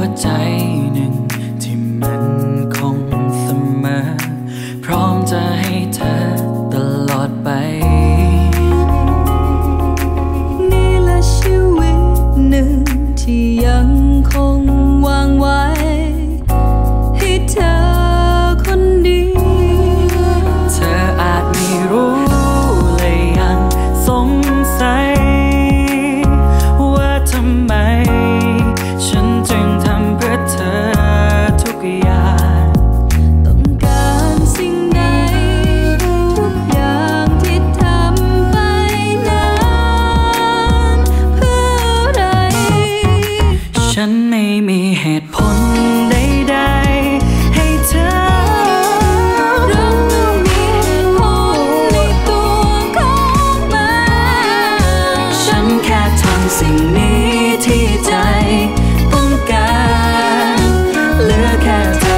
วใจหนึ่งที่มันคงเสมอ พร้อมจะให้เธอตลอดไป นี่และชีวิตหนึ่งที่ยัง ฉันไม่มีเหตุผลใดๆให้เธอสิ่งนี้ที่ใจต้องการเหลือแค่